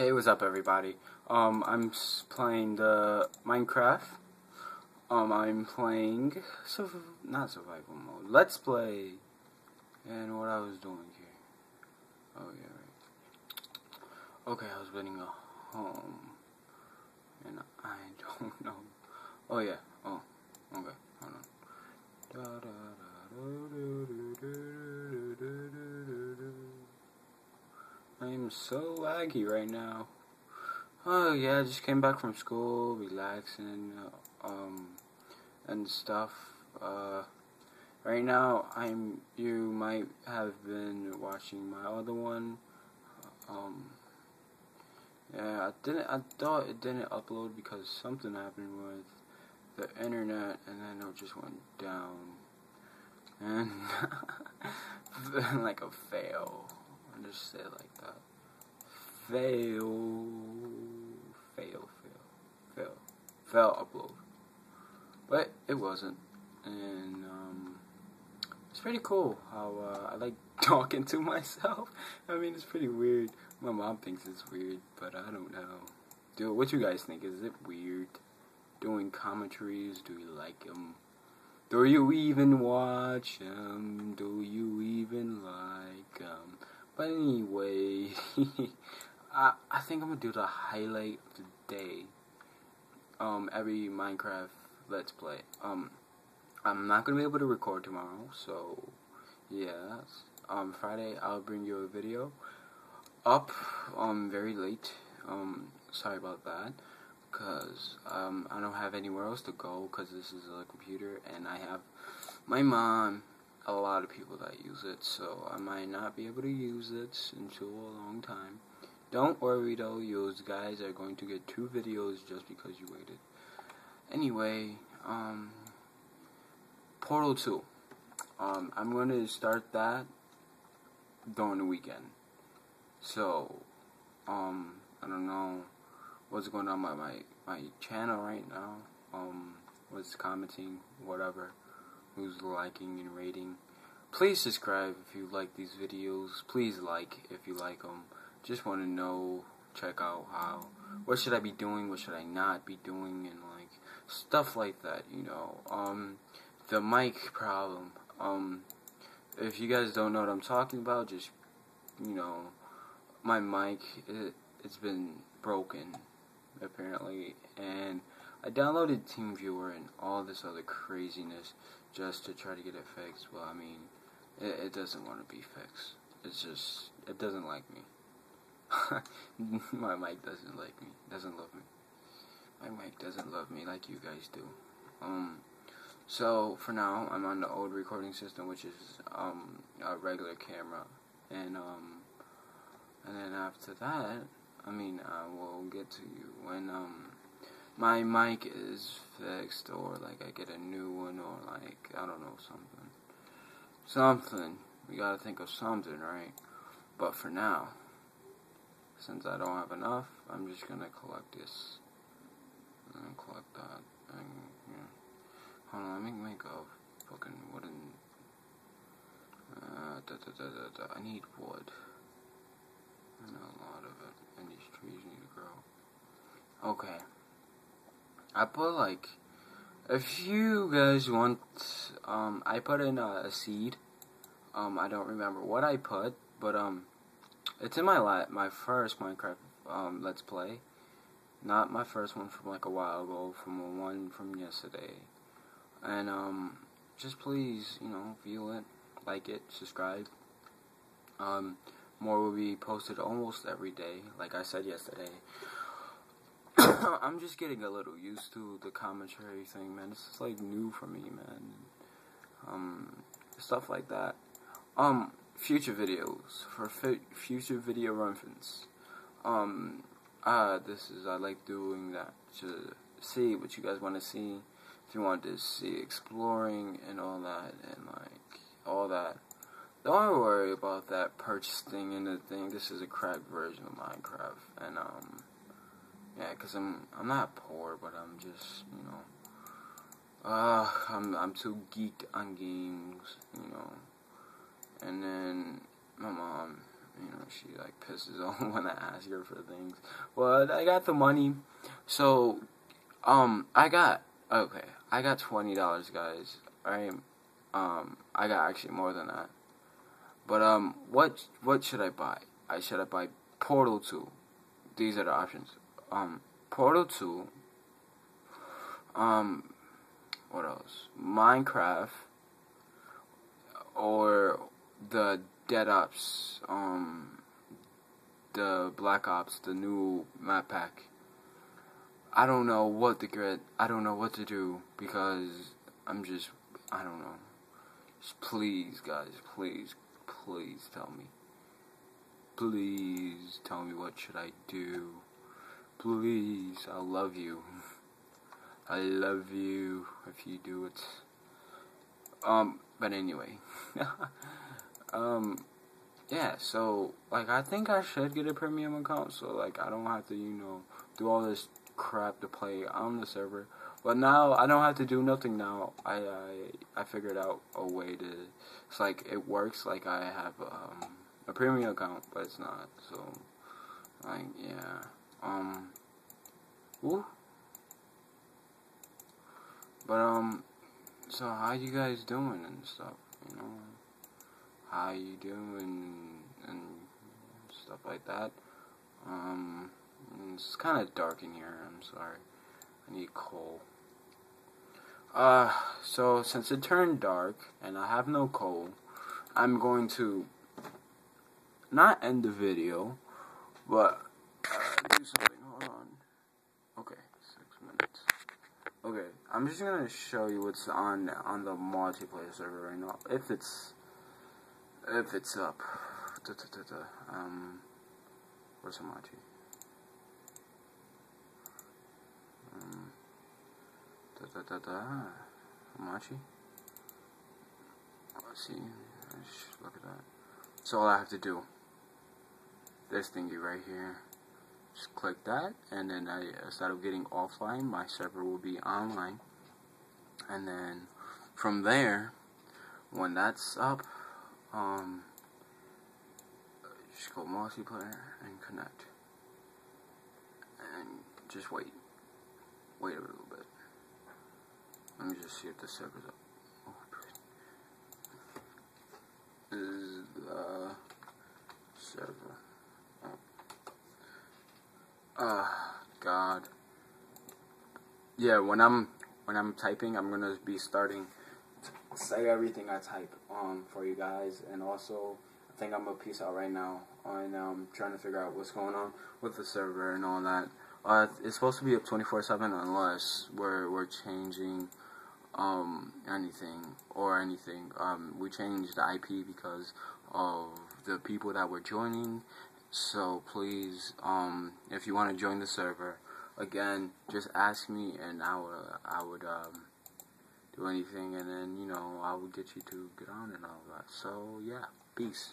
Hey, what's up, everybody? Um, I'm playing the Minecraft. Um, I'm playing not survival mode. Let's play. And what I was doing here. Oh yeah, right. Okay, I was building a home, and I don't know. Oh yeah. Oh, okay. Hold on. Da, da, I'm so laggy right now. Oh yeah, just came back from school, relaxing, um, and stuff. Uh, right now, I'm. You might have been watching my other one. Um, yeah, I didn't. I thought it didn't upload because something happened with the internet, and then it just went down, and like a fail. Just say it like that fail, fail, fail, fail, fail upload. But it wasn't, and um, it's pretty cool how uh, I like talking to myself. I mean, it's pretty weird. My mom thinks it's weird, but I don't know. Do what you guys think? Is it weird doing commentaries? Do you like them? Do you even watch them? Do you even like them? But anyway. I I think I'm gonna do the highlight of the day. Um, every Minecraft Let's Play. Um, I'm not gonna be able to record tomorrow, so yeah. Um, Friday I'll bring you a video up. Um, very late. Um, sorry about that. Cause um, I don't have anywhere else to go. Cause this is a computer, and I have my mom a lot of people that use it, so I might not be able to use it until a long time. Don't worry though, you guys are going to get two videos just because you waited. Anyway, um, Portal 2. Um, I'm going to start that during the weekend. So, um, I don't know what's going on my, my, my channel right now. Um, what's commenting, whatever, who's liking and rating. Please subscribe if you like these videos. Please like if you like them just want to know, check out how, what should I be doing, what should I not be doing, and like stuff like that. You know, um, the mic problem. Um, if you guys don't know what I'm talking about, just you know, my mic it, it's been broken apparently, and I downloaded TeamViewer and all this other craziness just to try to get it fixed. Well, I mean, it, it doesn't want to be fixed. It's just it doesn't like me. my mic doesn't like me, doesn't love me. My mic doesn't love me like you guys do. Um, so for now, I'm on the old recording system, which is um a regular camera, and um, and then after that, I mean, I will get to you when um my mic is fixed or like I get a new one or like I don't know something, something. We gotta think of something, right? But for now. Since I don't have enough, I'm just gonna collect this. And collect that. And, yeah. Hold on, let me make a fucking wooden. Uh, da, da, da, da, da. I need wood. I know a lot of it. And these trees need to grow. Okay. I put like. If you guys want. Um, I put in a, a seed. Um, I don't remember what I put, but, um. It's in my la- my first Minecraft um, Let's Play. Not my first one from like a while ago, from one from yesterday. And um, just please, you know, view it, like it, subscribe. Um, more will be posted almost every day, like I said yesterday. I'm just getting a little used to the commentary thing, man. This is like new for me, man. Um, stuff like that. Um, future videos for future video runs. Um, uh, this is I like doing that to see what you guys want to see. If you want to see exploring and all that and like all that, don't worry about that purchase thing and the thing. This is a cracked version of Minecraft, and um, yeah, cause I'm I'm not poor, but I'm just you know, uh, I'm I'm too geeked on games, you know and then my mom you know, she like pisses off when I ask her for things. Well, I got the money, so um, I got okay. I got twenty dollars, guys. Alright, um, I got actually more than that. But um, what what should I buy? I should I buy Portal Two? These are the options. Um, Portal Two. Um, what else? Minecraft or the Dead Ops, um, the Black Ops, the new map pack. I don't know what to get. I don't know what to do because I'm just, I don't know. Just please, guys, please, please tell me. Please tell me what should I do. Please, I love you. I love you if you do it. Um, but anyway. um, yeah, so, like, I think I should get a premium account, so, like, I don't have to, you know, do all this crap to play on the server. But now, I don't have to do nothing now. I, I, I figured out a way to, it's like, it works like I have, um, a premium account, but it's not, so, like, yeah, um. But, um, so how you guys doing and stuff, you know? How you doing and stuff like that. Um, it's kind of dark in here, I'm sorry. I need coal. Uh, so since it turned dark and I have no coal, I'm going to not end the video, but uh, do something. Hold on. Okay, six minutes. Okay, I'm just gonna show you what's on on the multiplayer server right now. If it's if it's up, da, da, da, um, where's Hamachi? Um, da da da da. Hamachi. Let's see. Look at that. So all I have to do. This thingy right here just click that and then I, instead of getting offline my server will be online. And then from there when that's up um, just go multiplayer and connect. And just wait. Wait a little bit. Let me just see if the server's up oh, this is the server uh, God. Yeah, when I'm when I'm typing, I'm gonna be starting to say everything I type um for you guys, and also I think I'm gonna piece out right now on um trying to figure out what's going on with the server and all that. Uh, it's supposed to be up 24/7 unless we're we're changing um anything or anything. Um, we changed the IP because of the people that were joining so please, um, if you want to join the server, again, just ask me, and I would I would um, do anything, and then you know I would get you to get on and all that. So yeah, peace.